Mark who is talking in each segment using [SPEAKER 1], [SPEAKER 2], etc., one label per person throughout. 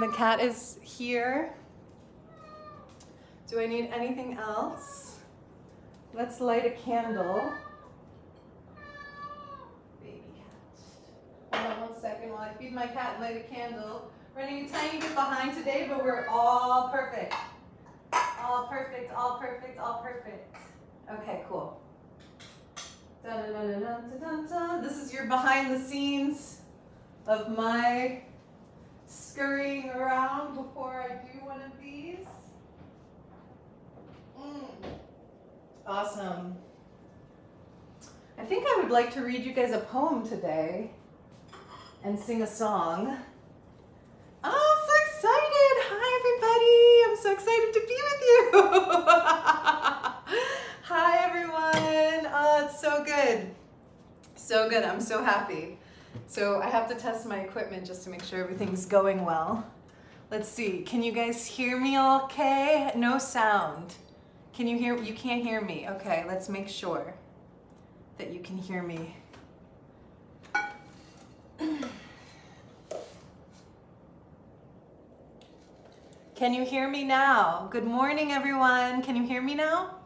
[SPEAKER 1] The cat is here. Do I need anything else? Let's light a candle. Baby cat. Hold on one second while I feed my cat and light a candle. Running a tiny bit behind today, but we're all perfect. All perfect, all perfect, all perfect. Okay, cool. Dun, dun, dun, this is your behind the scenes of my scurrying around before I do one of these. Mm. Awesome. I think I would like to read you guys a poem today and sing a song. Oh, I'm so excited. Hi, everybody. I'm so excited to be with you. Hi, everyone. Oh, it's so good. So good. I'm so happy. So I have to test my equipment just to make sure everything's going well. Let's see, can you guys hear me okay? No sound. Can you hear, you can't hear me. Okay, let's make sure that you can hear me. Can you hear me now? Good morning, everyone. Can you hear me now?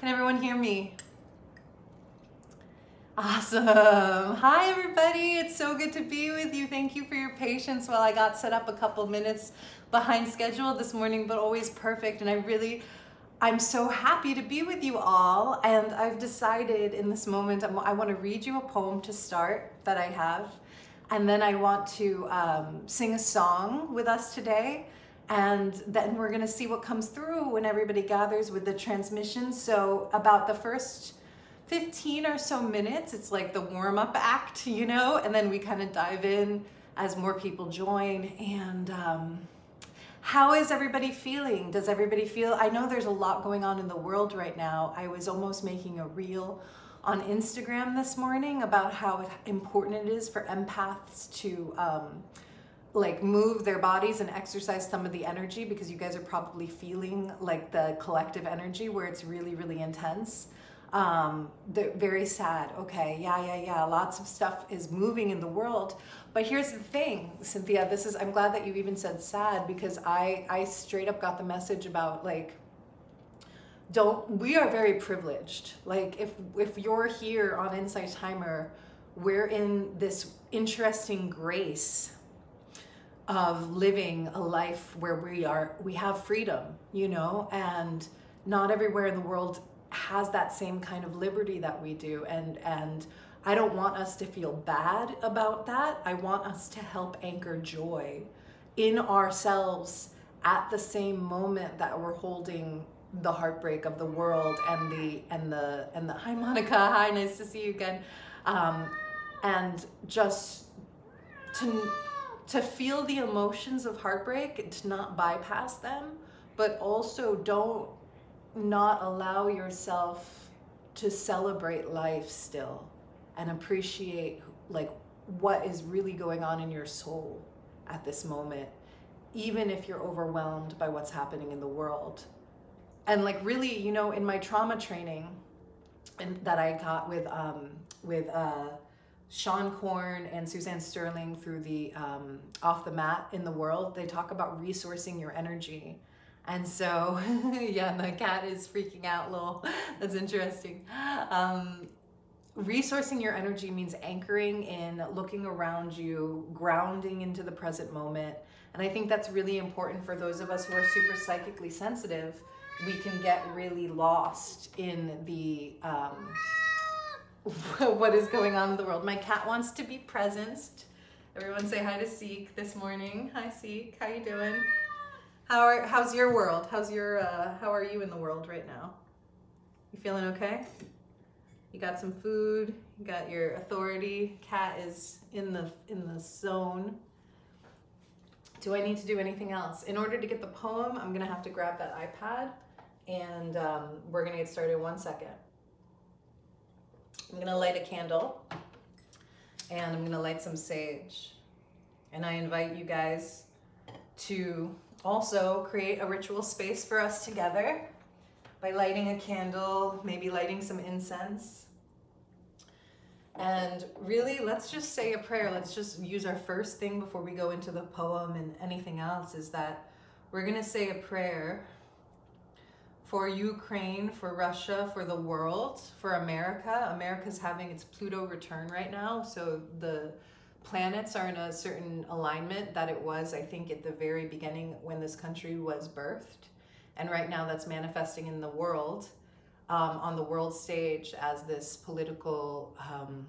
[SPEAKER 1] Can everyone hear me? Awesome. Hi, everybody. It's so good to be with you. Thank you for your patience while I got set up a couple minutes behind schedule this morning, but always perfect. And I really, I'm so happy to be with you all. And I've decided in this moment, I want to read you a poem to start that I have. And then I want to um, sing a song with us today. And then we're going to see what comes through when everybody gathers with the transmission. So about the first 15 or so minutes. It's like the warm up act, you know, and then we kind of dive in as more people join. And um, how is everybody feeling? Does everybody feel? I know there's a lot going on in the world right now. I was almost making a reel on Instagram this morning about how important it is for empaths to. Um, like move their bodies and exercise some of the energy because you guys are probably feeling like the collective energy where it's really really intense um, very sad. Okay, yeah, yeah, yeah. Lots of stuff is moving in the world. But here's the thing, Cynthia. This is. I'm glad that you even said sad because I I straight up got the message about like. Don't we are very privileged. Like if if you're here on Insight Timer, we're in this interesting grace of living a life where we are we have freedom, you know, and not everywhere in the world has that same kind of liberty that we do and and I don't want us to feel bad about that. I want us to help anchor joy in ourselves at the same moment that we're holding the heartbreak of the world and the and the and the hi Monica hi nice to see you again um, and just to to feel the emotions of heartbreak to not bypass them but also don't not allow yourself to celebrate life still and appreciate like what is really going on in your soul at this moment even if you're overwhelmed by what's happening in the world. And like really you know in my trauma training and that i got with um with uh Seane Corn and Suzanne Sterling through the um, Off the Mat in the World, they talk about resourcing your energy and so, yeah, the cat is freaking out, lol. That's interesting. Um, resourcing your energy means anchoring in, looking around you, grounding into the present moment. And I think that's really important for those of us who are super psychically sensitive. We can get really lost in the um, what is going on in the world. My cat wants to be presenced. Everyone say hi to Seek this morning. Hi Seek, how you doing? How are, how's your world? How's your, uh, how are you in the world right now? You feeling okay? You got some food, you got your authority, cat is in the, in the zone. Do I need to do anything else? In order to get the poem, I'm gonna have to grab that iPad and um, we're gonna get started in one second. I'm gonna light a candle and I'm gonna light some sage. And I invite you guys to also create a ritual space for us together by lighting a candle, maybe lighting some incense. And really, let's just say a prayer. Let's just use our first thing before we go into the poem and anything else is that we're going to say a prayer for Ukraine, for Russia, for the world, for America. America's having its Pluto return right now. So the planets are in a certain alignment that it was, I think, at the very beginning when this country was birthed. And right now that's manifesting in the world um, on the world stage as this political um,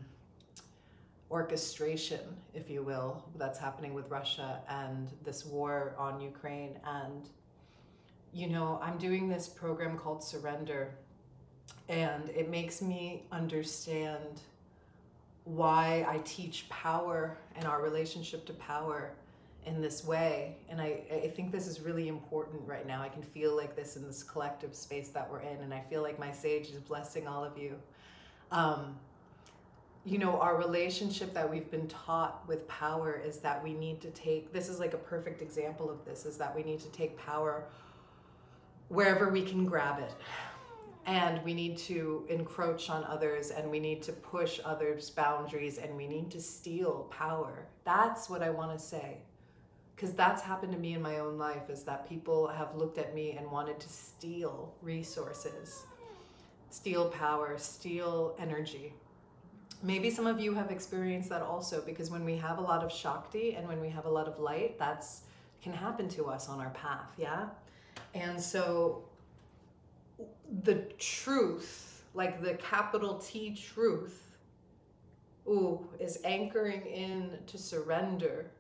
[SPEAKER 1] orchestration, if you will, that's happening with Russia and this war on Ukraine. And, you know, I'm doing this program called Surrender, and it makes me understand why I teach power and our relationship to power in this way. And I, I think this is really important right now. I can feel like this in this collective space that we're in. And I feel like my sage is blessing all of you. Um, you know, our relationship that we've been taught with power is that we need to take, this is like a perfect example of this, is that we need to take power wherever we can grab it. And we need to encroach on others and we need to push others' boundaries and we need to steal power. That's what I want to say. Because that's happened to me in my own life is that people have looked at me and wanted to steal resources steal power steal energy. Maybe some of you have experienced that also because when we have a lot of shakti and when we have a lot of light that's can happen to us on our path yeah? And so the truth like the capital t truth ooh is anchoring in to surrender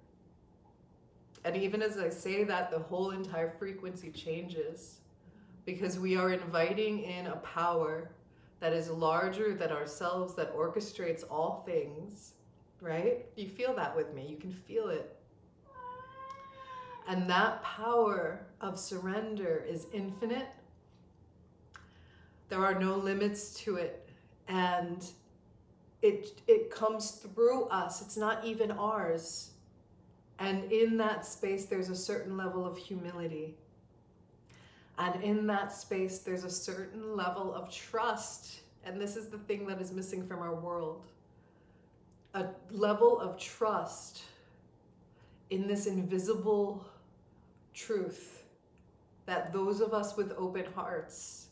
[SPEAKER 1] and even as I say that, the whole entire frequency changes because we are inviting in a power that is larger than ourselves, that orchestrates all things, right? You feel that with me, you can feel it. And that power of surrender is infinite. There are no limits to it. And it, it comes through us, it's not even ours and in that space, there's a certain level of humility. And in that space, there's a certain level of trust. And this is the thing that is missing from our world a level of trust in this invisible truth that those of us with open hearts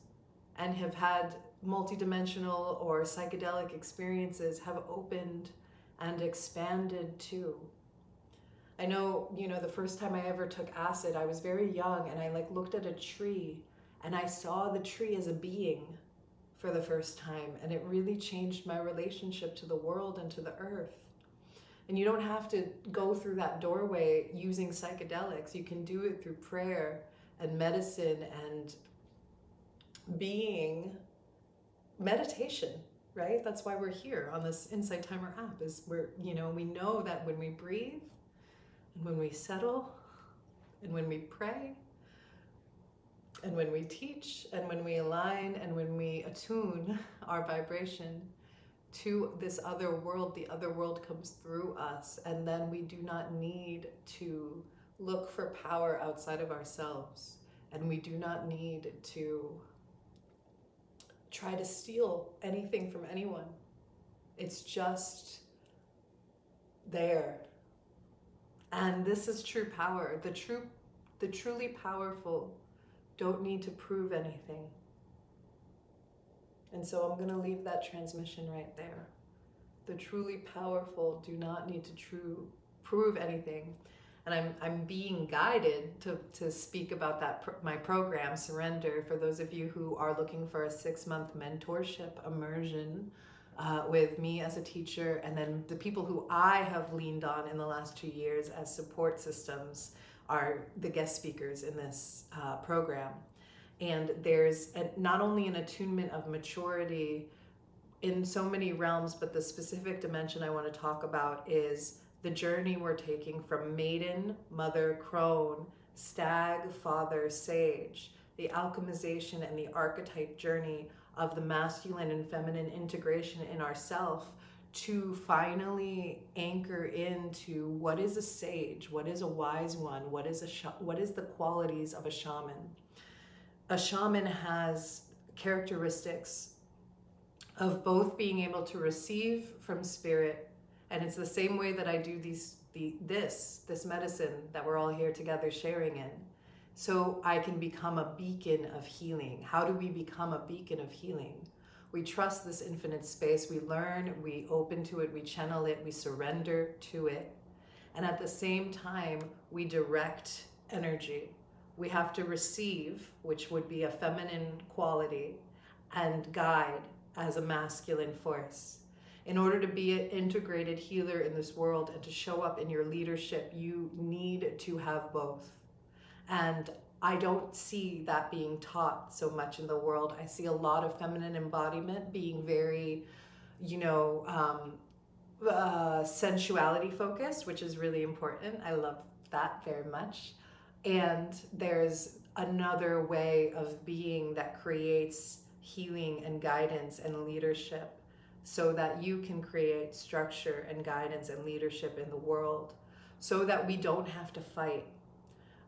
[SPEAKER 1] and have had multidimensional or psychedelic experiences have opened and expanded too. I know, you know, the first time I ever took acid, I was very young and I like looked at a tree and I saw the tree as a being for the first time and it really changed my relationship to the world and to the earth. And you don't have to go through that doorway using psychedelics. You can do it through prayer and medicine and being meditation, right? That's why we're here on this Insight Timer app is we're, you know, we know that when we breathe, and when we settle, and when we pray, and when we teach, and when we align, and when we attune our vibration to this other world, the other world comes through us, and then we do not need to look for power outside of ourselves, and we do not need to try to steal anything from anyone. It's just there and this is true power. The true the truly powerful don't need to prove anything. And so I'm going to leave that transmission right there. The truly powerful do not need to true prove anything. And I'm, I'm being guided to, to speak about that, my program, Surrender, for those of you who are looking for a six month mentorship immersion uh, with me as a teacher, and then the people who I have leaned on in the last two years as support systems are the guest speakers in this uh, program. And there's a, not only an attunement of maturity in so many realms, but the specific dimension I want to talk about is the journey we're taking from maiden, mother, crone, stag, father, sage, the alchemization and the archetype journey of the masculine and feminine integration in ourself to finally anchor into what is a sage, what is a wise one, what is a what is the qualities of a shaman. A shaman has characteristics of both being able to receive from spirit and it's the same way that I do these the this this medicine that we're all here together sharing in so I can become a beacon of healing. How do we become a beacon of healing? We trust this infinite space. We learn, we open to it, we channel it, we surrender to it. And at the same time, we direct energy. We have to receive, which would be a feminine quality, and guide as a masculine force. In order to be an integrated healer in this world and to show up in your leadership, you need to have both. And I don't see that being taught so much in the world. I see a lot of feminine embodiment being very, you know, um, uh, sensuality focused, which is really important. I love that very much. And there's another way of being that creates healing and guidance and leadership so that you can create structure and guidance and leadership in the world so that we don't have to fight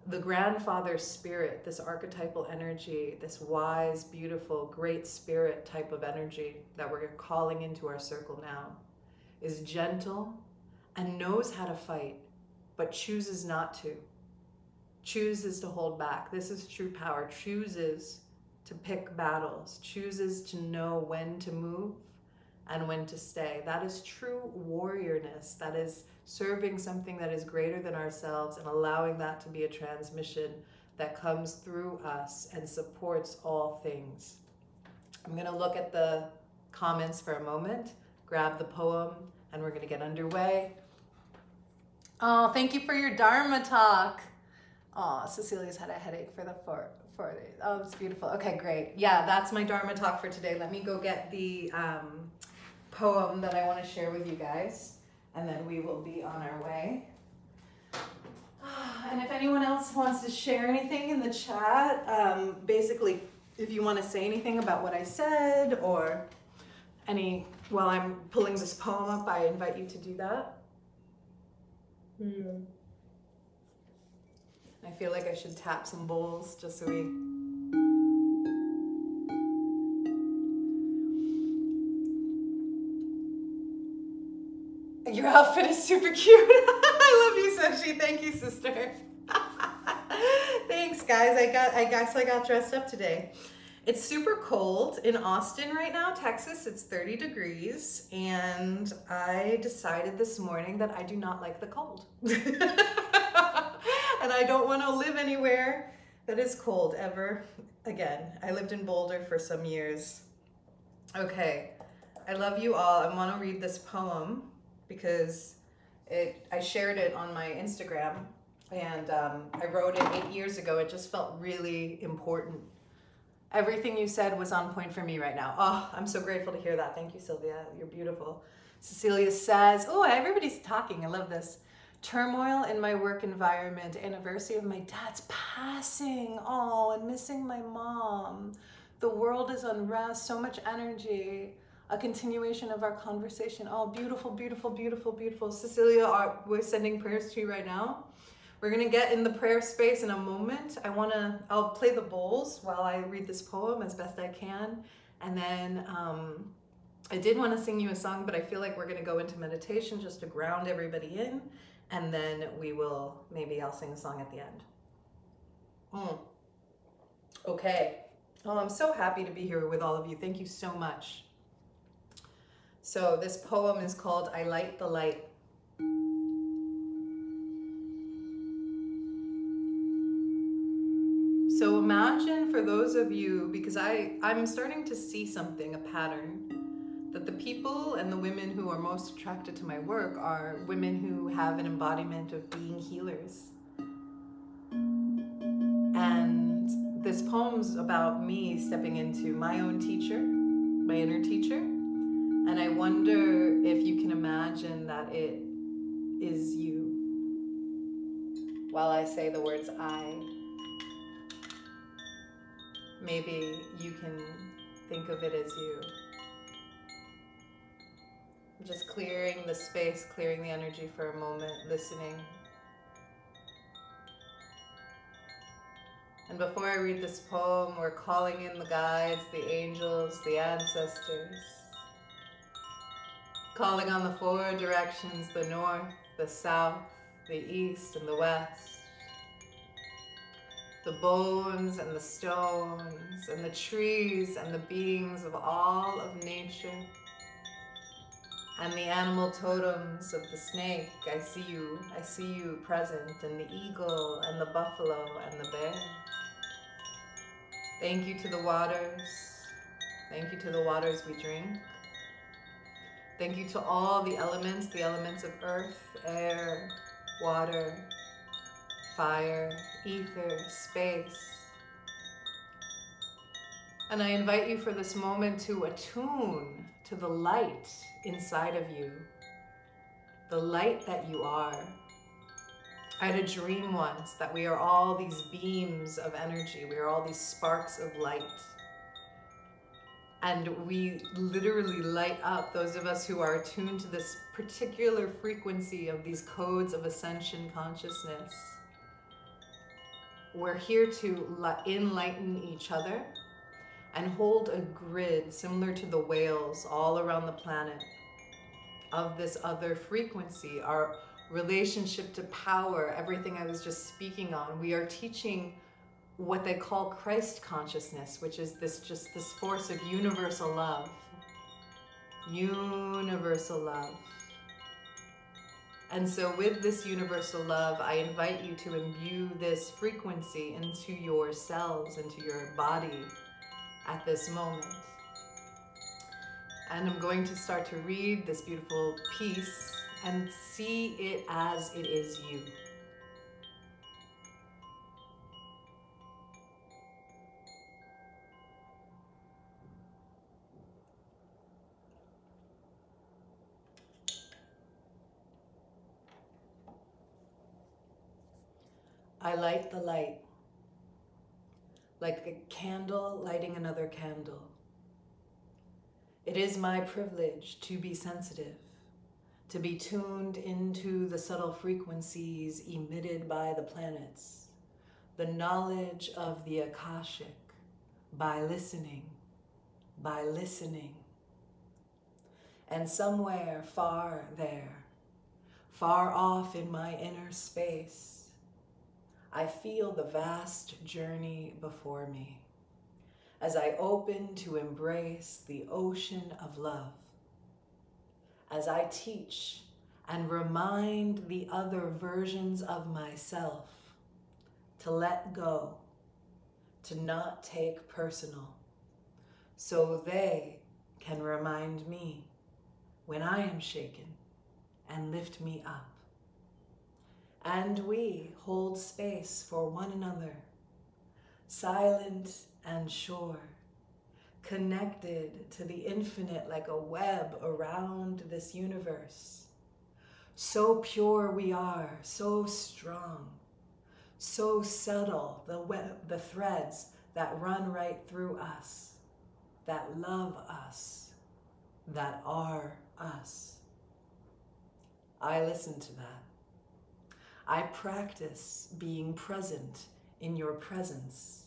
[SPEAKER 1] the grandfather spirit, this archetypal energy, this wise, beautiful, great spirit type of energy that we're calling into our circle now, is gentle and knows how to fight, but chooses not to. Chooses to hold back. This is true power. Chooses to pick battles, chooses to know when to move and when to stay. That is true warriorness. That is serving something that is greater than ourselves and allowing that to be a transmission that comes through us and supports all things. I'm going to look at the comments for a moment, grab the poem, and we're going to get underway. Oh, thank you for your Dharma talk. Oh, Cecilia's had a headache for the four, four days. Oh, it's beautiful. Okay, great. Yeah, that's my Dharma talk for today. Let me go get the um, poem that I want to share with you guys and then we will be on our way. And if anyone else wants to share anything in the chat, um, basically, if you want to say anything about what I said or any, while I'm pulling this poem up, I invite you to do that. Hmm. I feel like I should tap some bowls just so we Your outfit is super cute. I love you, Soshi. Thank you, sister. Thanks, guys. I got. I guess I got dressed up today. It's super cold in Austin right now, Texas. It's 30 degrees, and I decided this morning that I do not like the cold. and I don't want to live anywhere that is cold ever again. I lived in Boulder for some years. Okay, I love you all. I want to read this poem because it I shared it on my Instagram and um, I wrote it eight years ago. It just felt really important. Everything you said was on point for me right now. Oh, I'm so grateful to hear that. Thank you, Sylvia. You're beautiful. Cecilia says, oh, everybody's talking. I love this. Turmoil in my work environment, anniversary of my dad's passing. Oh, and missing my mom. The world is unrest, so much energy a continuation of our conversation. Oh, beautiful, beautiful, beautiful, beautiful. Cecilia, we're sending prayers to you right now. We're gonna get in the prayer space in a moment. I wanna, I'll play the bowls while I read this poem as best I can. And then um, I did wanna sing you a song, but I feel like we're gonna go into meditation just to ground everybody in. And then we will, maybe I'll sing a song at the end. Mm. Okay. Oh, I'm so happy to be here with all of you. Thank you so much. So this poem is called I Light the Light. So imagine for those of you, because I, I'm starting to see something, a pattern, that the people and the women who are most attracted to my work are women who have an embodiment of being healers. And this poem's about me stepping into my own teacher, my inner teacher, and I wonder if you can imagine that it is you. While I say the words I, maybe you can think of it as you. Just clearing the space, clearing the energy for a moment, listening. And before I read this poem, we're calling in the guides, the angels, the ancestors. Calling on the four directions the north, the south, the east, and the west. The bones and the stones, and the trees and the beings of all of nature. And the animal totems of the snake, I see you, I see you present, and the eagle, and the buffalo, and the bear. Thank you to the waters. Thank you to the waters we drink. Thank you to all the elements, the elements of earth, air, water, fire, ether, space. And I invite you for this moment to attune to the light inside of you, the light that you are. I had a dream once that we are all these beams of energy, we are all these sparks of light and we literally light up those of us who are attuned to this particular frequency of these codes of ascension consciousness. We're here to enlighten each other and hold a grid similar to the whales all around the planet of this other frequency, our relationship to power, everything I was just speaking on. We are teaching what they call Christ consciousness, which is this just this force of universal love. Universal love. And so, with this universal love, I invite you to imbue this frequency into your cells, into your body at this moment. And I'm going to start to read this beautiful piece and see it as it is you. I light the light like a candle lighting another candle. It is my privilege to be sensitive, to be tuned into the subtle frequencies emitted by the planets, the knowledge of the Akashic by listening, by listening. And somewhere far there, far off in my inner space, I feel the vast journey before me as I open to embrace the ocean of love. As I teach and remind the other versions of myself to let go, to not take personal, so they can remind me when I am shaken and lift me up and we hold space for one another, silent and sure, connected to the infinite like a web around this universe. So pure we are, so strong, so subtle the web, the threads that run right through us, that love us, that are us. I listen to that. I practice being present in your presence,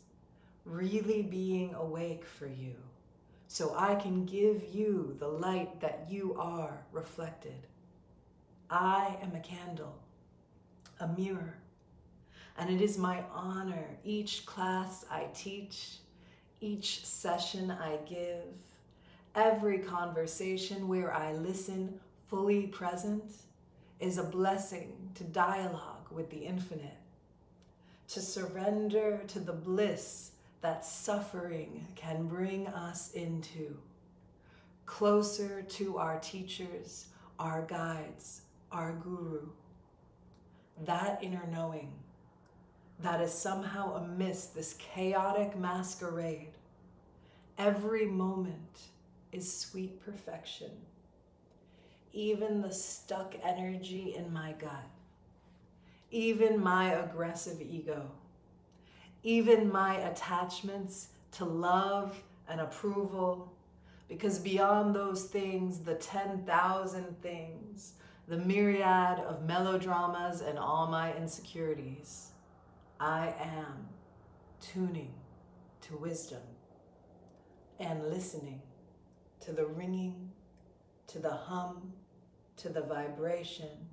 [SPEAKER 1] really being awake for you, so I can give you the light that you are reflected. I am a candle, a mirror, and it is my honor each class I teach, each session I give, every conversation where I listen fully present is a blessing to dialogue with the infinite, to surrender to the bliss that suffering can bring us into, closer to our teachers, our guides, our guru. That inner knowing that is somehow amidst this chaotic masquerade, every moment is sweet perfection even the stuck energy in my gut, even my aggressive ego, even my attachments to love and approval, because beyond those things, the 10,000 things, the myriad of melodramas and all my insecurities, I am tuning to wisdom and listening to the ringing to the hum, to the vibration,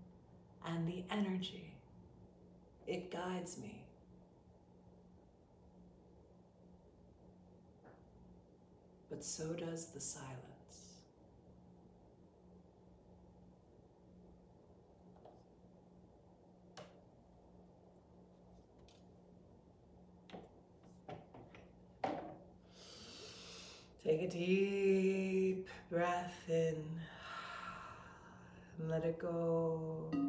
[SPEAKER 1] and the energy. It guides me. But so does the silence. Take a deep breath in let it go.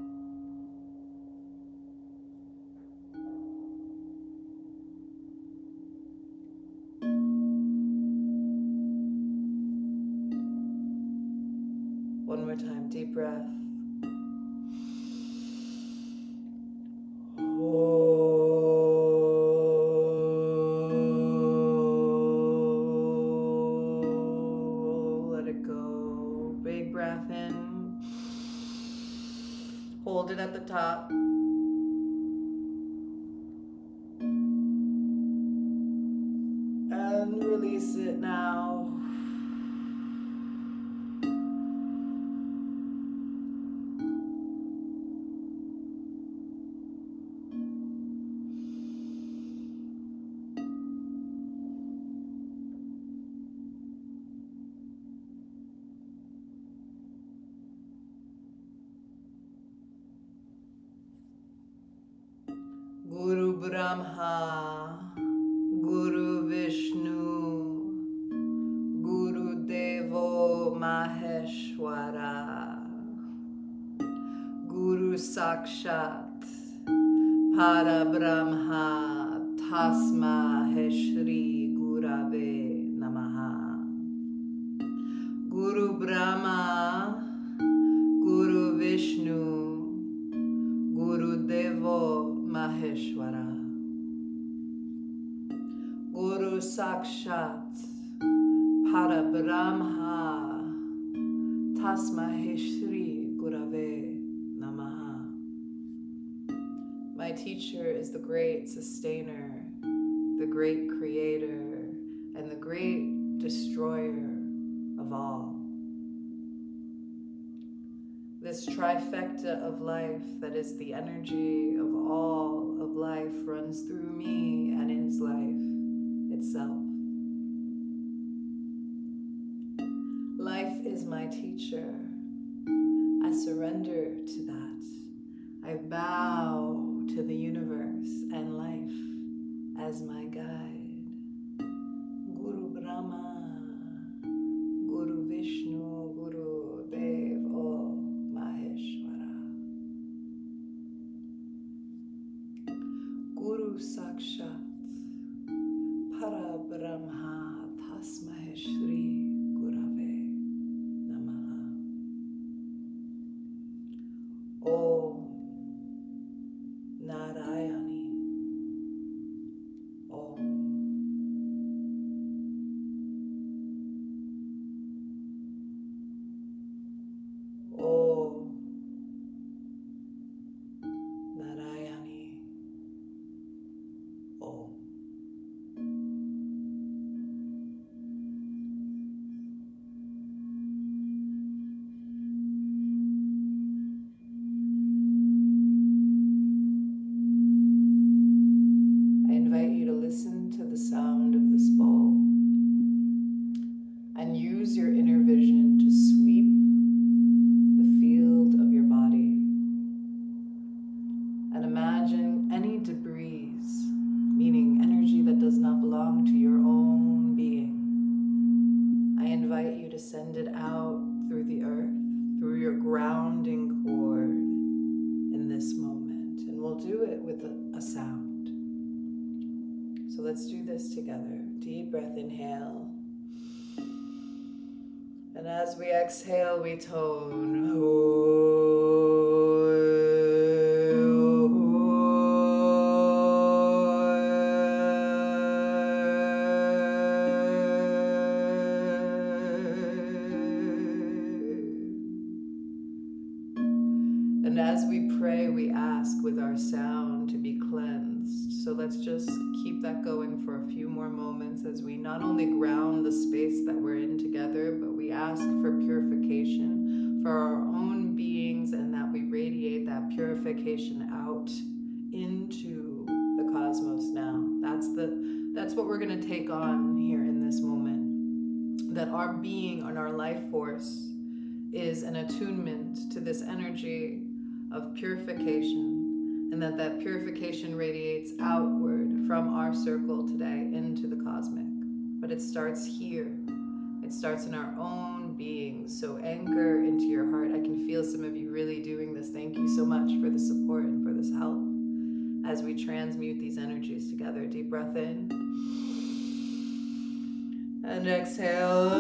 [SPEAKER 1] Sakshat Gurave Namaha. My teacher is the great sustainer, the great creator, and the great destroyer of all. This trifecta of life that is the energy of all of life runs through me and is life itself. My teacher. I surrender to that. I bow to the universe and life as my guide. Send it out through the earth, through your grounding cord in this moment, and we'll do it with a, a sound. So let's do this together. Deep breath, inhale. And as we exhale, we tone. We ask with our sound to be cleansed. So let's just keep that going for a few more moments as we not only ground the space that we're in together, but we ask for purification for our own beings and that we radiate that purification out into the cosmos now. That's the that's what we're going to take on here in this moment. That our being and our life force is an attunement to this energy of purification and that that purification radiates outward from our circle today into the cosmic. But it starts here. It starts in our own being. So anchor into your heart. I can feel some of you really doing this. Thank you so much for the support and for this help as we transmute these energies together. Deep breath in and exhale.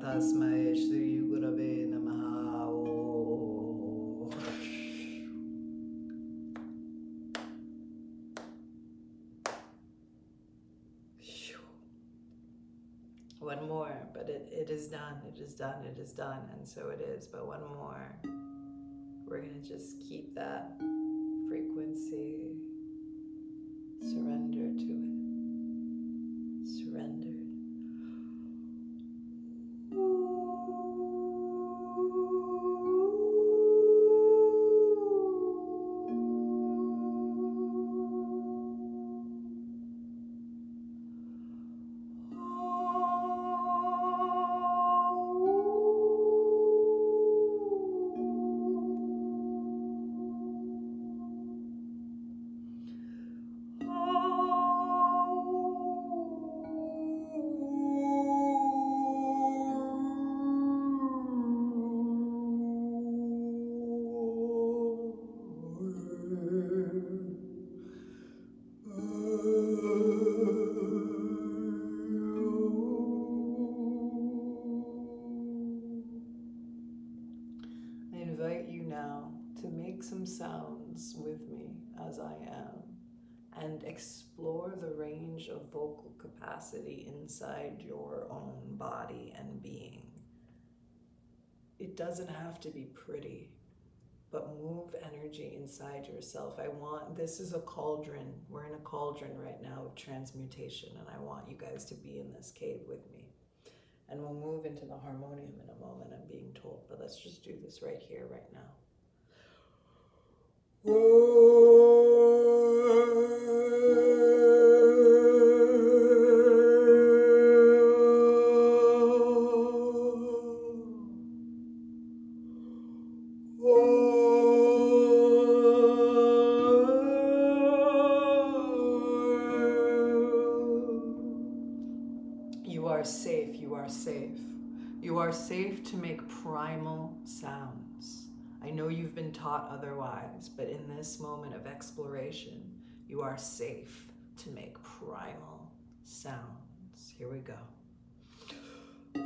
[SPEAKER 1] Shri Gurave Namaha One more, but it, it is done, it is done, it is done, and so it is, but one more. We're going to just keep that frequency, surrender to it, doesn't have to be pretty, but move energy inside yourself. I want, this is a cauldron. We're in a cauldron right now of transmutation, and I want you guys to be in this cave with me. And we'll move into the harmonium in a moment, I'm being told, but let's just do this right here, right now. This moment of exploration, you are safe to make primal sounds. Here we go. Anchor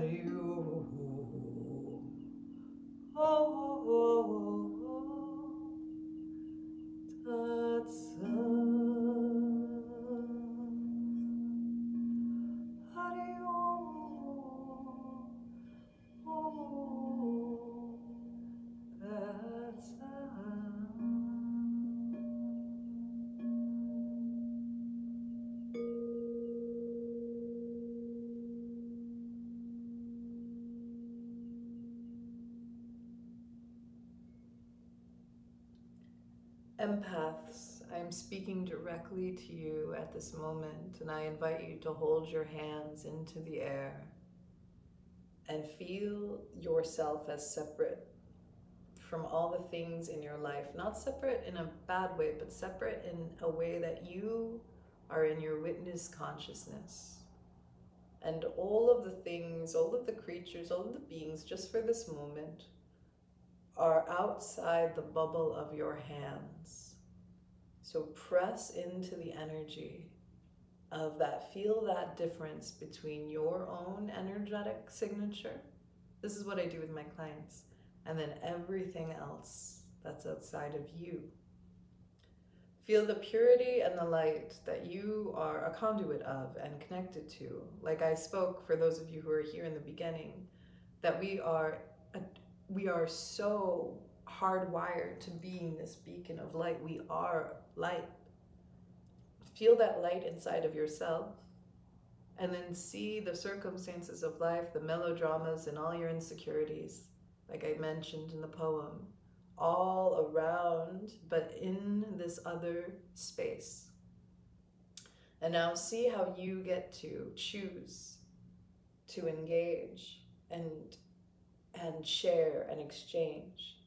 [SPEAKER 1] Hariom. Empaths, I am speaking directly to you at this moment, and I invite you to hold your hands into the air and feel yourself as separate from all the things in your life. Not separate in a bad way, but separate in a way that you are in your witness consciousness. And all of the things, all of the creatures, all of the beings, just for this moment, are outside the bubble of your hands. So press into the energy of that. Feel that difference between your own energetic signature. This is what I do with my clients. And then everything else that's outside of you. Feel the purity and the light that you are a conduit of and connected to. Like I spoke for those of you who are here in the beginning, that we are we are so hardwired to being this beacon of light. We are light. Feel that light inside of yourself and then see the circumstances of life, the melodramas, and all your insecurities, like I mentioned in the poem, all around, but in this other space. And now see how you get to choose to engage and and share and exchange.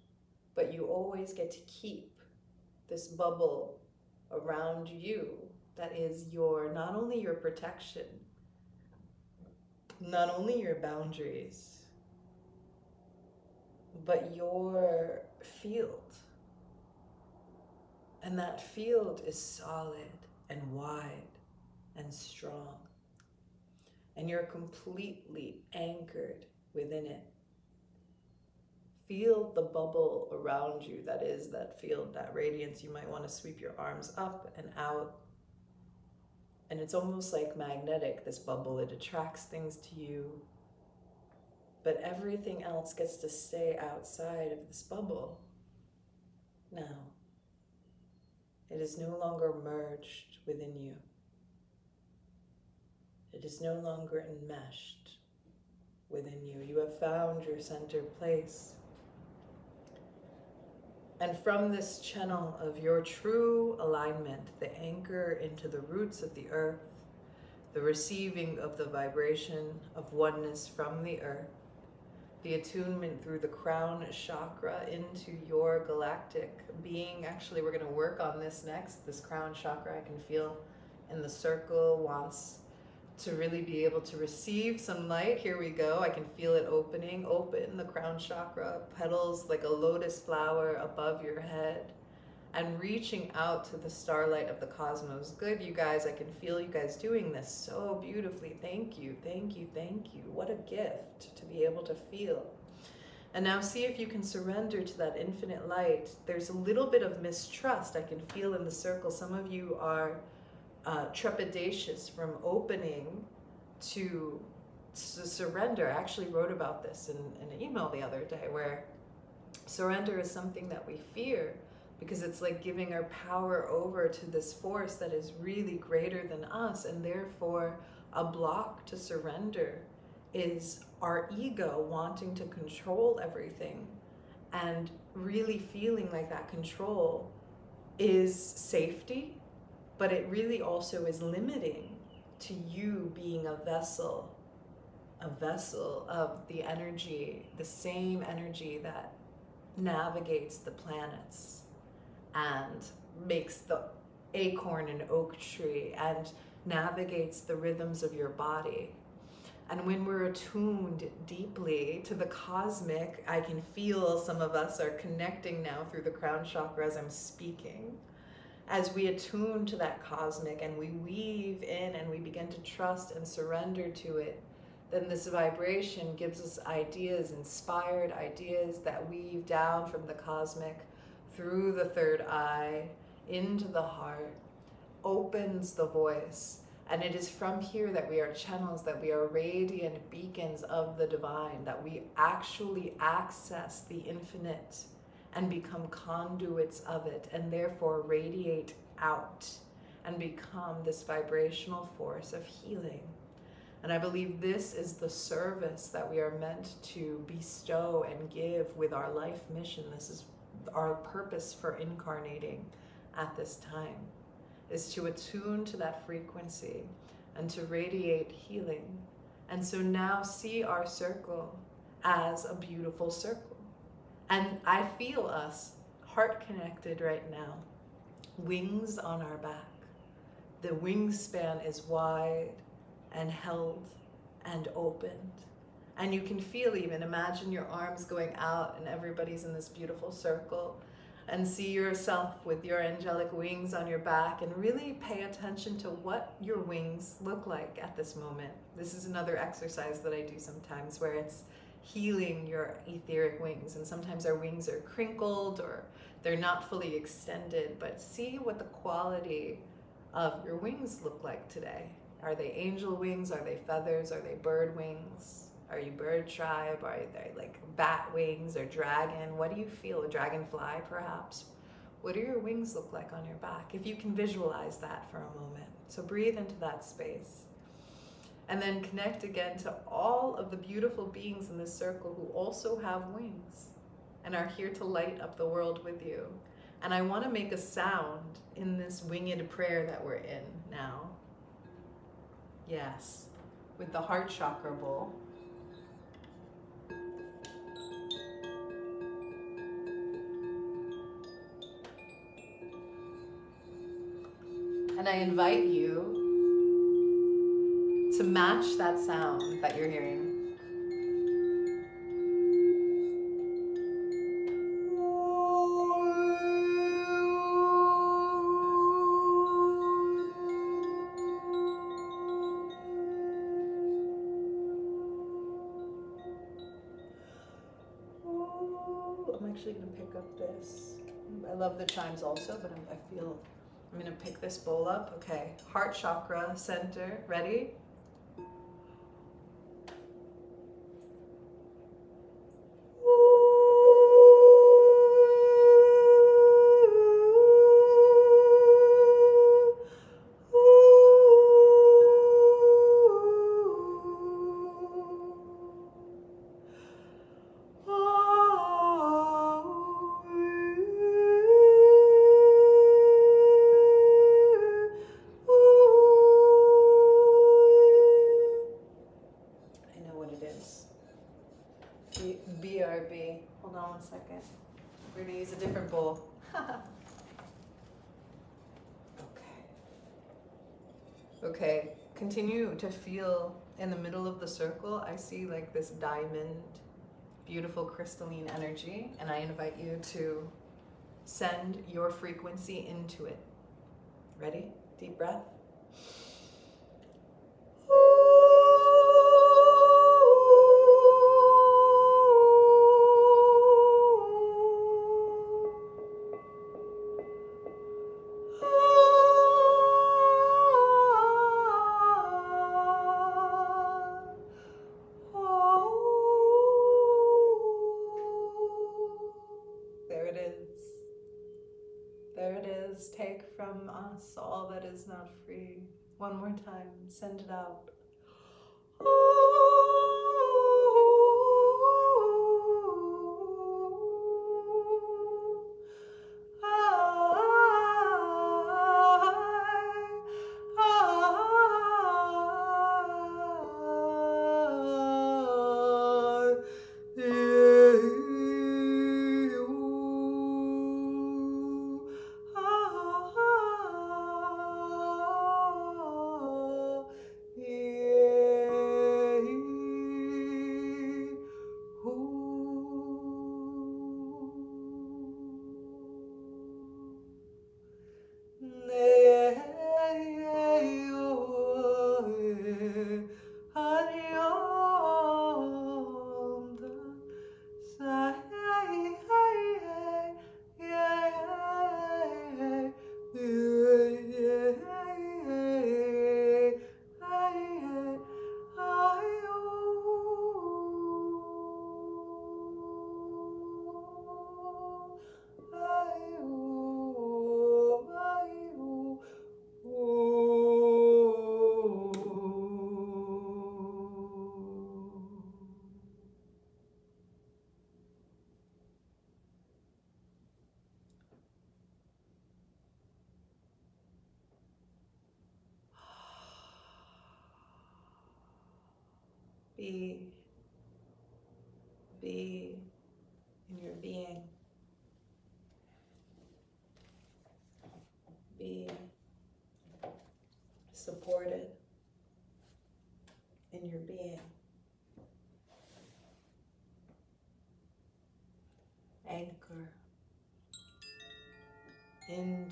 [SPEAKER 1] But you always get to keep this bubble around you that is your not only your protection, not only your boundaries, but your field. And that field is solid and wide and strong. And you're completely anchored within it. Feel the bubble around you that is that field, that radiance. You might want to sweep your arms up and out. And it's almost like magnetic, this bubble. It attracts things to you. but everything else gets to stay outside of this bubble. Now, it is no longer merged within you. It is no longer enmeshed within you. You have found your center place. And from this channel of your true alignment, the anchor into the roots of the earth, the receiving of the vibration of oneness from the earth, the attunement through the crown chakra into your galactic being. Actually, we're going to work on this next. This crown chakra, I can feel in the circle, wants to really be able to receive some light. Here we go. I can feel it opening. Open the crown chakra, petals like a lotus flower above your head and reaching out to the starlight of the cosmos. Good, you guys. I can feel you guys doing this so beautifully. Thank you, thank you, thank you. What a gift to be able to feel. And now see if you can surrender to that infinite light. There's a little bit of mistrust I can feel in the circle. Some of you are uh, trepidatious from opening to, to surrender. I actually wrote about this in, in an email the other day where surrender is something that we fear because it's like giving our power over to this force that is really greater than us and therefore a block to surrender is our ego wanting to control everything and really feeling like that control is safety but it really also is limiting to you being a vessel a vessel of the energy the same energy that navigates the planets and makes the acorn and oak tree and navigates the rhythms of your body. And when we're attuned deeply to the cosmic, I can feel some of us are connecting now through the crown chakra as I'm speaking. As we attune to that cosmic and we weave in and we begin to trust and surrender to it, then this vibration gives us ideas, inspired ideas that weave down from the cosmic through the third eye into the heart, opens the voice. And it is from here that we are channels, that we are radiant beacons of the divine, that we actually access the infinite and become conduits of it, and therefore radiate out and become this vibrational force of healing. And I believe this is the service that we are meant to bestow and give with our life mission. This is our purpose for incarnating at this time is to attune to that frequency and to radiate healing. And so now see our circle as a beautiful circle. And I feel us heart connected right now, wings on our back. The wingspan is wide and held and opened. And you can feel even, imagine your arms going out and everybody's in this beautiful circle and see yourself with your angelic wings on your back and really pay attention to what your wings look like at this moment. This is another exercise that I do sometimes where it's healing your etheric wings and sometimes our wings are crinkled or they're not fully extended but see what the quality of your wings look like today. Are they angel wings? Are they feathers? Are they bird wings? Are you bird tribe? Are they like bat wings or dragon? What do you feel? A dragonfly, perhaps? What do your wings look like on your back? If you can visualize that for a moment. So breathe into that space. And then connect again to all of the beautiful beings in this circle who also have wings and are here to light up the world with you. And I want to make a sound in this winged prayer that we're in now. Yes, with the heart chakra bowl. And I invite you to match that sound that you're hearing. I'm actually going to pick up this. I love the chimes also, but I'm, I feel I'm gonna pick this bowl up. Okay, heart chakra center, ready? Continue to feel in the middle of the circle. I see like this diamond, beautiful crystalline energy, and I invite you to send your frequency into it. Ready? Deep breath.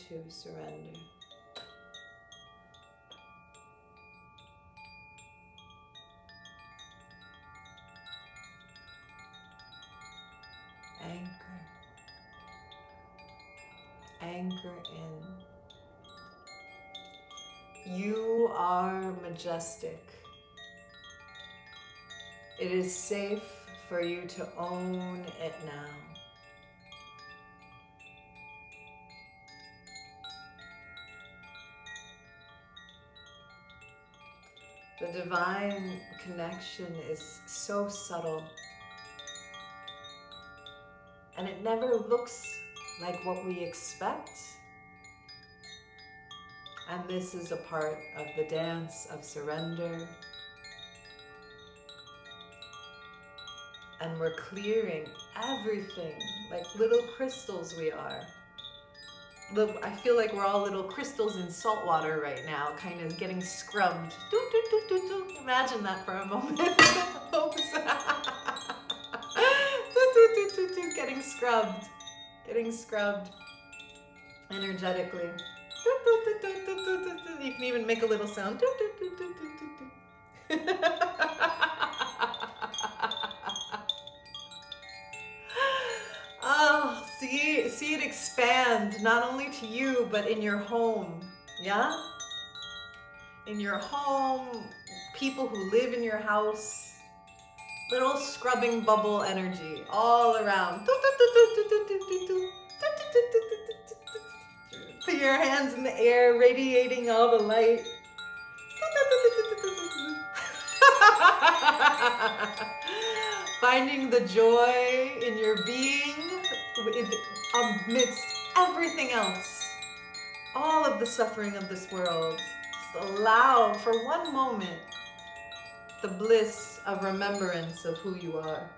[SPEAKER 1] Into surrender. Anchor. Anchor in. You are majestic. It is safe for you to own it now. Divine connection is so subtle and it never looks like what we expect. And this is a part of the dance of surrender. And we're clearing everything like little crystals we are. Look, I feel like we're all little crystals in salt water right now, kind of getting scrubbed. Do, do, do. Imagine that for a moment. getting scrubbed, getting scrubbed energetically. You can even make a little sound. See, see it expand not only to you but in your home. Yeah, in your home, people who live in your house little scrubbing bubble energy all around. Put your hands in the air, radiating all the light. Finding the joy in your being amidst everything else. All of the suffering of this world. Just allow for one moment the bliss of remembrance of who you are.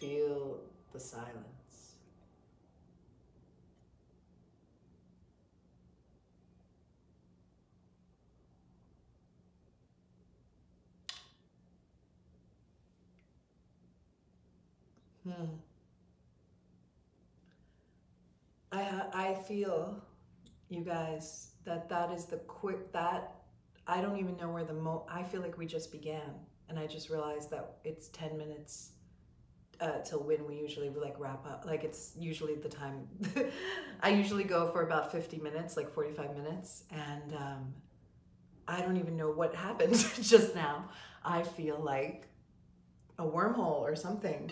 [SPEAKER 1] feel the silence. Hmm. I I feel you guys that that is the quick that I don't even know where the mo I feel like we just began and I just realized that it's 10 minutes uh, till when we usually like wrap up like it's usually the time I usually go for about 50 minutes like 45 minutes and um, I don't even know what happened just now I feel like a wormhole or something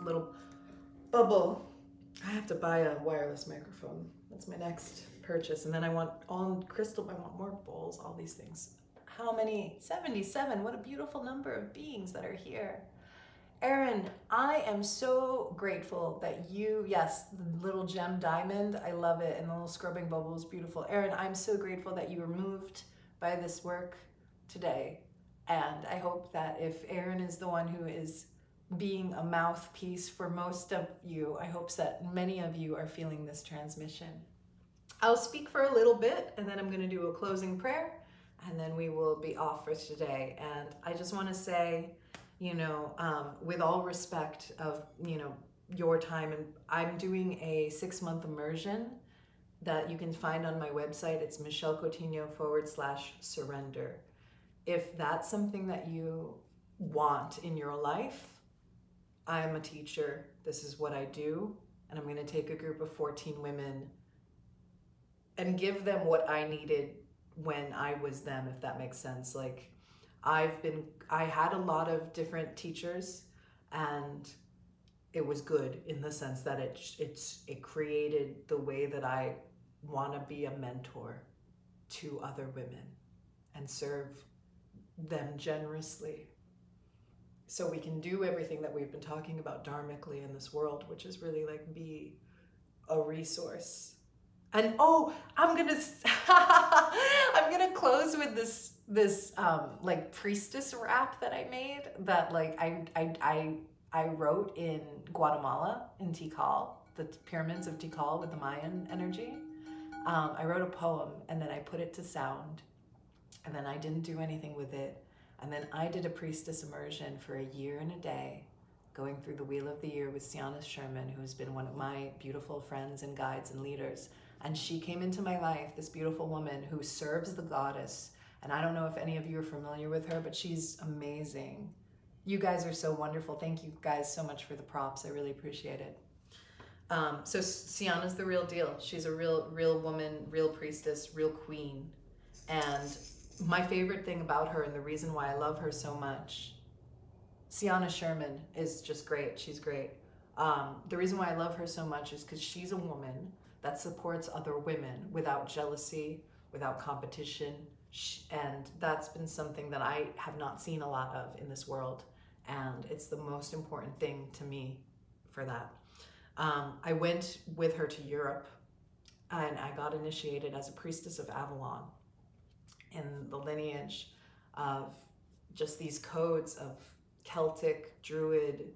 [SPEAKER 1] a little bubble I have to buy a wireless microphone that's my next purchase. And then I want all crystal, I want more bowls, all these things. How many? 77. What a beautiful number of beings that are here. Erin, I am so grateful that you, yes, the little gem diamond, I love it, and the little scrubbing bubble is beautiful. Erin, I'm so grateful that you were moved by this work today. And I hope that if Erin is the one who is being a mouthpiece for most of you, I hope that many of you are feeling this transmission. I'll speak for a little bit and then I'm going to do a closing prayer and then we will be off for today. And I just want to say, you know, um, with all respect of, you know, your time, and I'm doing a six month immersion that you can find on my website. It's Michelle Coutinho forward slash surrender. If that's something that you want in your life, I'm a teacher. This is what I do. And I'm going to take a group of 14 women and give them what I needed when I was them, if that makes sense. Like, I've been, I had a lot of different teachers, and it was good in the sense that it it's it created the way that I want to be a mentor to other women and serve them generously. So we can do everything that we've been talking about dharmically in this world which is really like be a resource. And oh, I'm gonna I'm gonna close with this this um like priestess rap that I made that like I I I I wrote in Guatemala in Tikal, the pyramids of Tikal with the Mayan energy. Um, I wrote a poem and then I put it to sound, and then I didn't do anything with it. And then I did a priestess immersion for a year and a day, going through the Wheel of the Year with Sianna Sherman, who's been one of my beautiful friends and guides and leaders. And she came into my life, this beautiful woman who serves the goddess. And I don't know if any of you are familiar with her, but she's amazing. You guys are so wonderful. Thank you guys so much for the props. I really appreciate it. Um, so Sianna's the real deal. She's a real, real woman, real priestess, real queen. And my favorite thing about her and the reason why I love her so much, Sianna Sherman is just great. She's great. Um, the reason why I love her so much is because she's a woman that supports other women without jealousy, without competition. And that's been something that I have not seen a lot of in this world. And it's the most important thing to me for that. Um, I went with her to Europe and I got initiated as a priestess of Avalon in the lineage of just these codes of Celtic, Druid,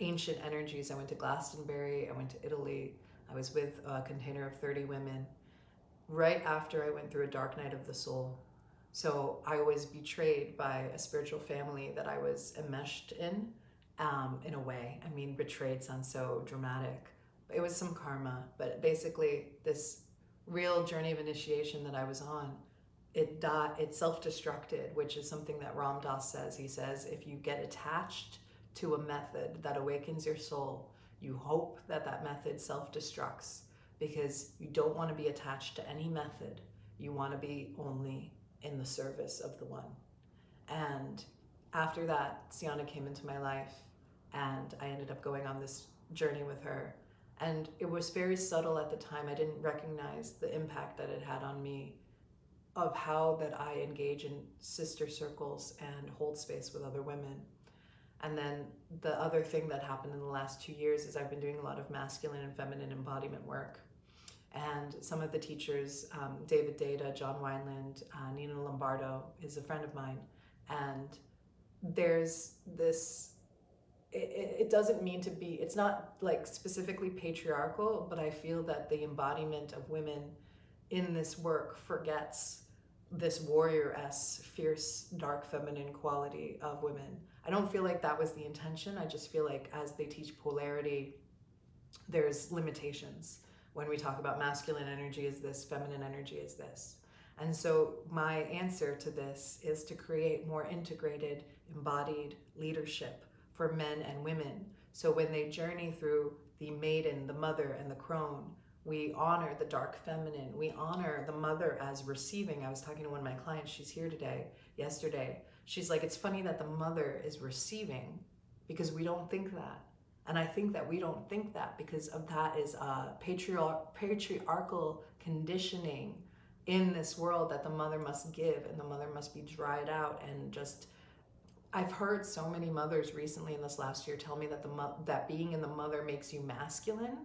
[SPEAKER 1] ancient energies. I went to Glastonbury, I went to Italy, I was with a container of 30 women right after I went through a dark night of the soul. So I was betrayed by a spiritual family that I was enmeshed in, um, in a way. I mean, betrayed sounds so dramatic. It was some karma, but basically, this real journey of initiation that I was on, it di- it self-destructed, which is something that Ram Dass says. He says, if you get attached to a method that awakens your soul, you hope that that method self destructs because you don't want to be attached to any method. You want to be only in the service of the one. And after that, Sianna came into my life and I ended up going on this journey with her. And it was very subtle at the time. I didn't recognize the impact that it had on me of how that I engage in sister circles and hold space with other women. And then the other thing that happened in the last two years is I've been doing a lot of masculine and feminine embodiment work. And some of the teachers, um, David Deida, John Wineland, uh, Nina Lombardo is a friend of mine. And there's this it, it doesn't mean to be it's not like specifically patriarchal but i feel that the embodiment of women in this work forgets this warrior-s fierce dark feminine quality of women. I don't feel like that was the intention. I just feel like as they teach polarity there's limitations when we talk about masculine energy is this feminine energy is this and so my answer to this is to create more integrated embodied leadership for men and women. So when they journey through the maiden, the mother, and the crone, we honor the dark feminine. We honor the mother as receiving. I was talking to one of my clients, she's here today, yesterday. She's like, it's funny that the mother is receiving because we don't think that. And I think that we don't think that because of that is a patriar- patriarchal conditioning in this world that the mother must give and the mother must be dried out and just I've heard so many mothers recently in this last year tell me that the mo- that being in the mother makes you masculine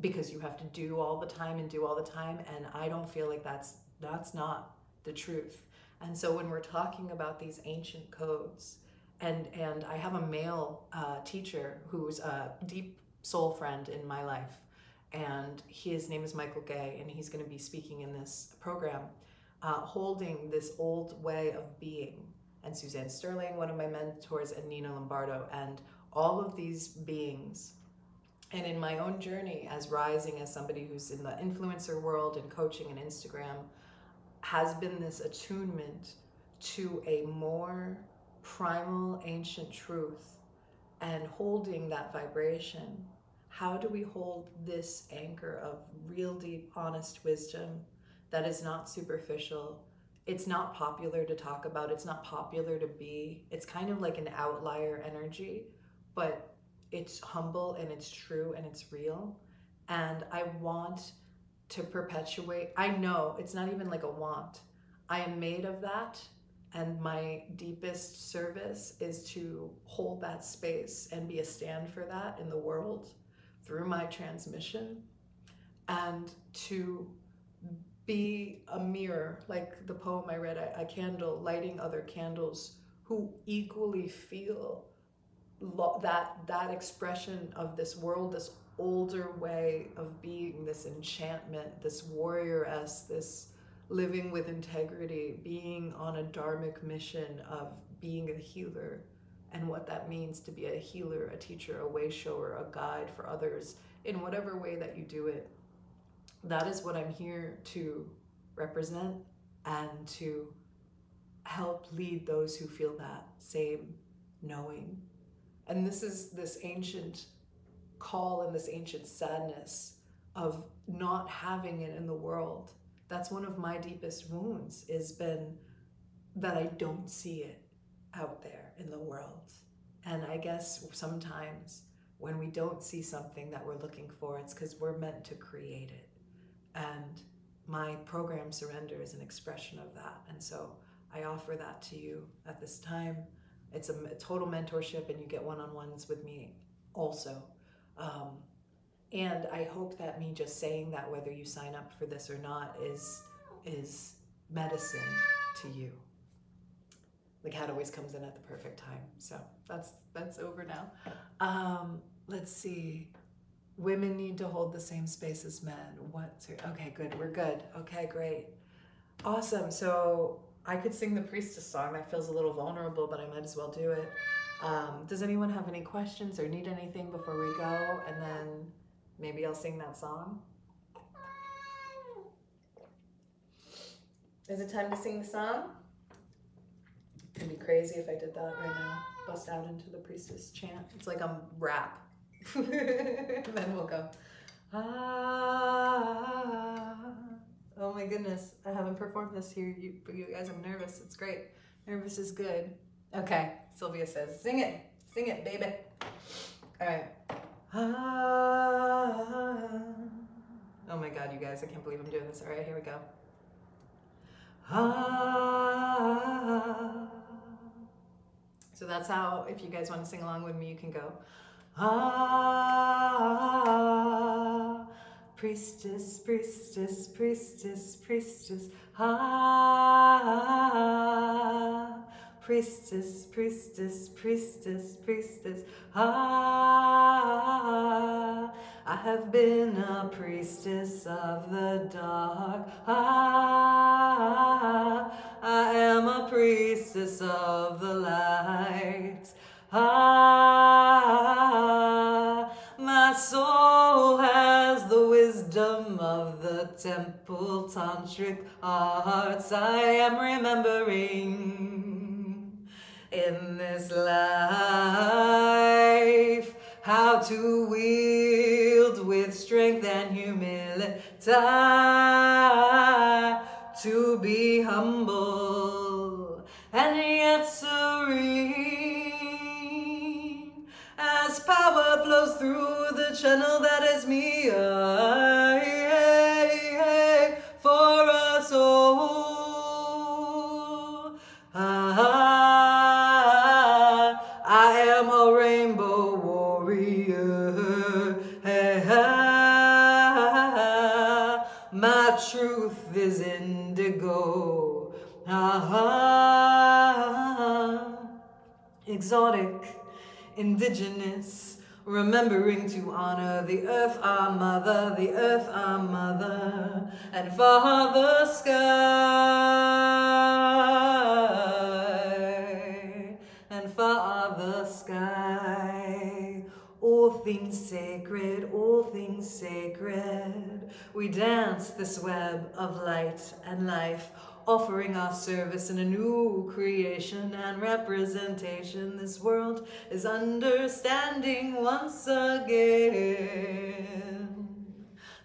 [SPEAKER 1] because you have to do all the time and do all the time and I don't feel like that's that's not the truth. And so when we're talking about these ancient codes and and I have a male uh, teacher who's a deep soul friend in my life and his name is Michael Gay and he's going to be speaking in this program uh, holding this old way of being and Suzanne Sterling, one of my mentors, and Nina Lombardo, and all of these beings. And in my own journey as rising as somebody who's in the influencer world and coaching and Instagram, has been this attunement to a more primal ancient truth and holding that vibration. How do we hold this anchor of real deep, honest wisdom that is not superficial, it's not popular to talk about. It's not popular to be. It's kind of like an outlier energy but it's humble and it's true and it's real. And i want to perpetuate i know it's not even like a want. I am made of that and my deepest service is to hold that space and be a stand for that in the world through my transmission and to be a mirror, like the poem I read, a, candle lighting other candles who equally feel that that expression of this world, this older way of being, this enchantment, this warrior-s, this living with integrity, being on a dharmic mission of being a healer, and what that means to be a healer, a teacher, a way shower, a guide for others in whatever way that you do it that is what I'm here to represent and to help lead those who feel that same knowing. And this is this ancient call and this ancient sadness of not having it in the world. That's one of my deepest wounds has been that I don't see it out there in the world. And I guess sometimes when we don't see something that we're looking for, it's because we're meant to create it. And my program Surrender is an expression of that. And so I offer that to you at this time. It's a, total mentorship, and you get one on ones with me also. Um, and I hope that me just saying that, whether you sign up for this or not, is is medicine to you. The cat always comes in at the perfect time. So that's that's over now. Um, let's see women need to hold the same space as men. What? Okay, good. We're good. Okay, great. Awesome. So I could sing the priestess song. That feels a little vulnerable, but I might as well do it. Um, does anyone have any questions or need anything before we go? And then maybe I'll sing that song. Is it time to sing the song? It'd be crazy if I did that right now. Bust out into the priestess chant. It's like a rap. then we'll go. Ah. Oh my goodness. I haven't performed this here, you, but you guys, I'm nervous. It's great. Nervous is good. Okay. Sylvia says, sing it. Sing it, baby. All right. Ah. Oh my God, you guys, I can't believe I'm doing this. All right, here we go. Ah. So that's how, if you guys want to sing along with me, you can go. Ah, priestess, priestess, priestess, priestess. Ah, priestess, priestess, priestess, priestess. Ah, I have been a priestess of the dark. Ah, I am a priestess of the light. Ah, my soul has the wisdom of the temple tantric arts. I am remembering in this life. How to wield with strength and humility to be humble and yet serene. As power flows through the channel that is me indigo. Ah, exotic, indigenous, remembering to honor the earth, our mother, the earth, our mother, and father sky, and father sky. Things sacred, all things sacred. We dance this web of light and life, offering our service in a new creation and representation. This world is understanding once again.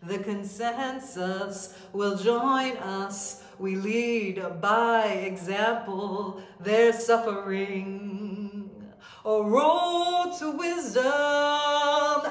[SPEAKER 1] The consensus will join us. We lead by example their suffering. A road to wisdom,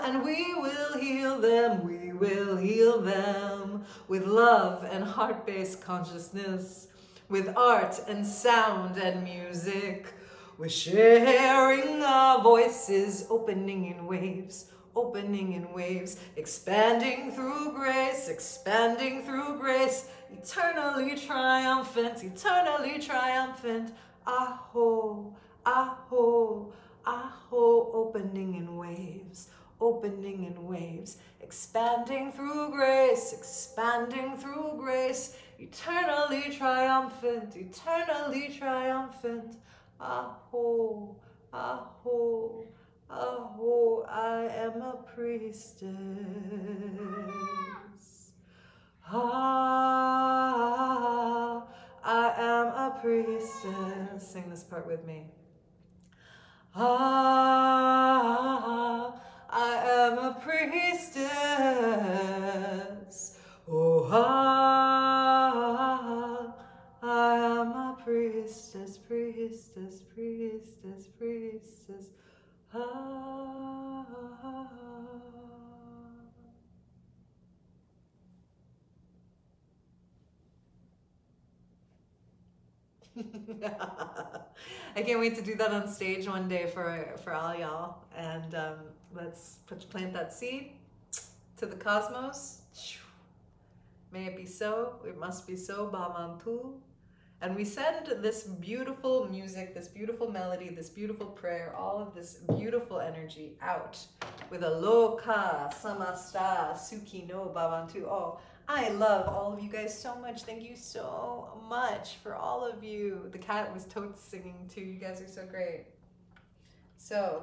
[SPEAKER 1] and we will heal them. We will heal them with love and heart-based consciousness, with art and sound and music. We're sharing our voices, opening in waves, opening in waves, expanding through grace, expanding through grace, eternally triumphant, eternally triumphant. Aho, aho, aho, opening in waves, opening in waves, expanding through grace, expanding through grace, eternally triumphant, eternally triumphant. Aho, aho, aho, I am a priestess. Ah, I am a priestess. Sing this part with me. Ah, I am a priestess. Oh, ah, I am a priestess, priestess, priestess, priestess. Ah. I can't wait to do that on stage one day for for all y'all. And um, let's put, plant that seed to the cosmos. May it be so. It must be so. Bhavantu. And we send this beautiful music, this beautiful melody, this beautiful prayer, all of this beautiful energy out with a loka samasta sukhino bhavantu. Oh, I love all of you guys so much. Thank you so much for all of you. The cat was totes singing too. You guys are so great. So,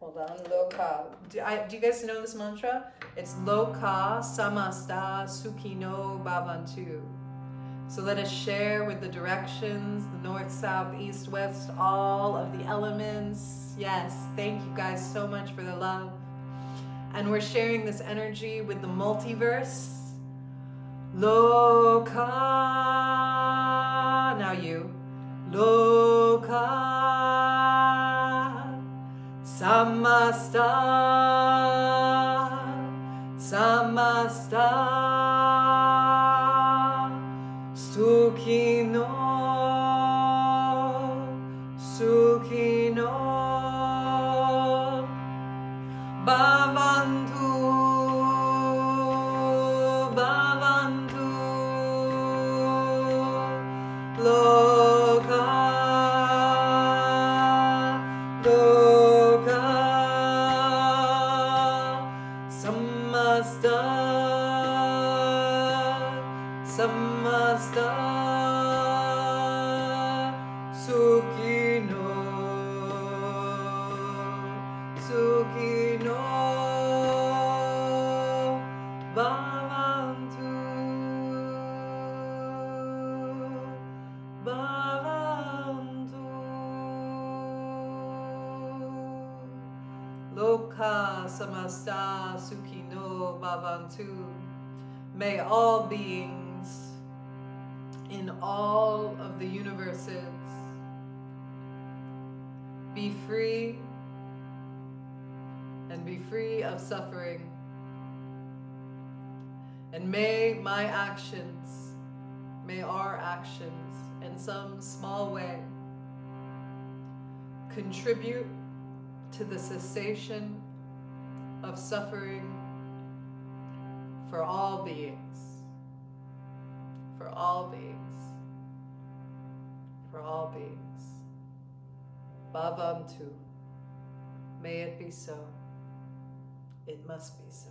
[SPEAKER 1] hold on, loka. Do, I, do you guys know this mantra? It's loka samasta sukhino bhavantu. So let us share with the directions, the north, south, east, west, all of the elements. Yes, thank you guys so much for the love. And we're sharing this energy with the multiverse. Loka. Now you. Loka. Samasta. Samasta. Suffering. And may my actions, may our actions in some small way contribute to the cessation of suffering for all beings. For all beings. For all beings. Bhavantu. May it be so. It must be so.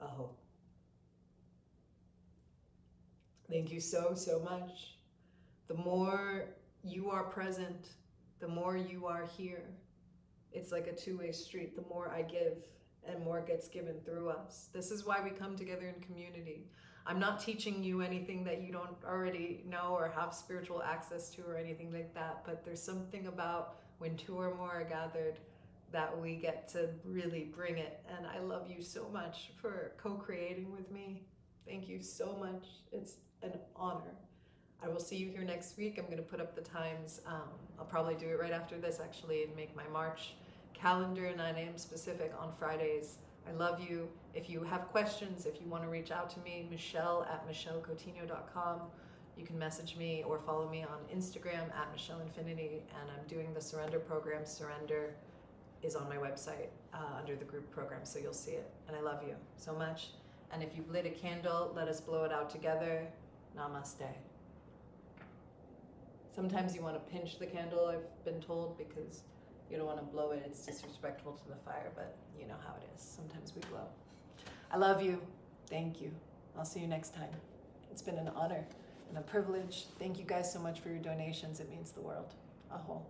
[SPEAKER 1] I hope. Thank you so, so much. The more you are present, the more you are here. It's like a two way street. The more I give, and more gets given through us. This is why we come together in community. I'm not teaching you anything that you don't already know or have spiritual access to or anything like that, but there's something about when two or more are gathered that we get to really bring it. And I love you so much for co creating with me. Thank you so much. It's an honor. I will see you here next week. I'm going to put up the times. Um, I'll probably do it right after this actually and make my March calendar 9 a.m. specific on Fridays. I love you. If you have questions, if you want to reach out to me, Michelle at michellecoutinho.com. You can message me or follow me on Instagram at Michelle Infinity. And I'm doing the surrender program. Surrender is on my website uh, under the group program, so you'll see it. And I love you so much. And if you've lit a candle, let us blow it out together. Namaste. Sometimes you want to pinch the candle, I've been told, because you don't want to blow it. It's disrespectful to the fire, but you know how it is. Sometimes we blow. I love you. Thank you. I'll see you next time. It's been an honor and a privilege. Thank you guys so much for your donations. It means the world. Aho.